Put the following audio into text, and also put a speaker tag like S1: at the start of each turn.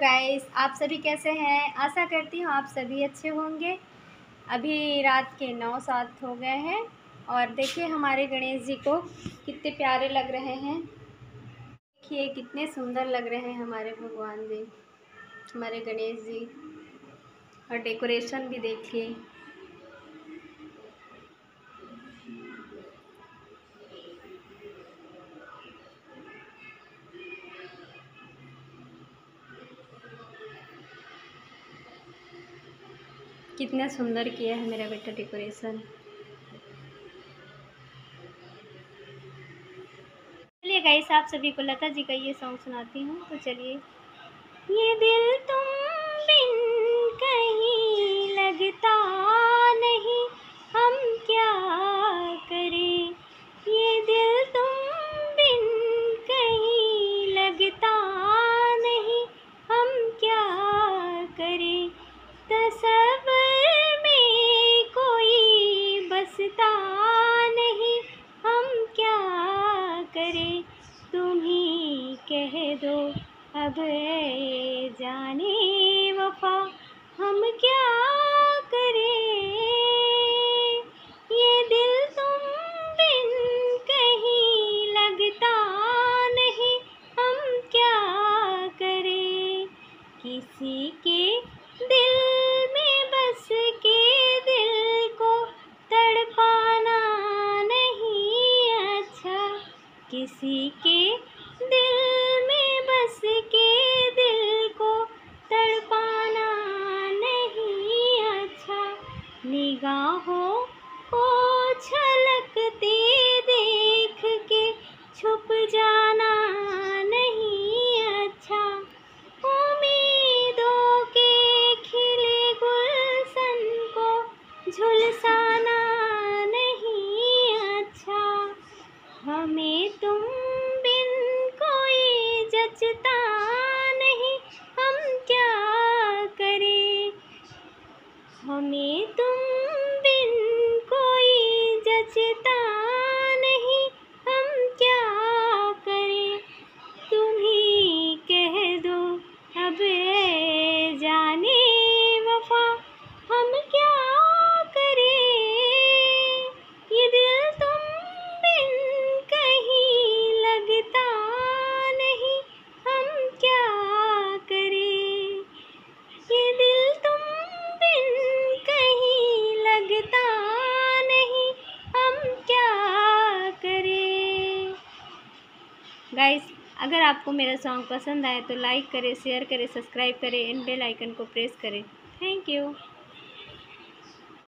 S1: Guys आप सभी कैसे हैं? आशा करती हूँ आप सभी अच्छे होंगे। अभी रात के नौ सात हो गए हैं और देखिए हमारे गणेश जी को कितने प्यारे लग रहे हैं। देखिए कितने सुंदर लग रहे हैं हमारे भगवान जी, हमारे गणेश जी। और डेकोरेशन भी देखिए। कितना सुंदर किया है मेरा बेटा डेकोरेशन। चलिए गाइस आप सभी को लता जी का ये सॉन्ग सुनाती हूँ तो चलिए। ये दिल तुम कह दो, अब जाने वफा, हम क्या करें? ये दिल तुम बिन कहीं लगता नहीं, हम क्या करें? किसी के दिल किसी के दिल निगाहों को छलकते देख के छुप जाना नहीं अच्छा। उम्मीदों के खिले गुलशन को झुलसाना नहीं अच्छा। हमें तुम बिन कोई जचता हमें तुम बिन कोई जचता। गाइस अगर आपको मेरा सॉन्ग पसंद आए तो लाइक करें शेयर करें सब्सक्राइब करें एंड बेल आइकन को प्रेस करें. Thank you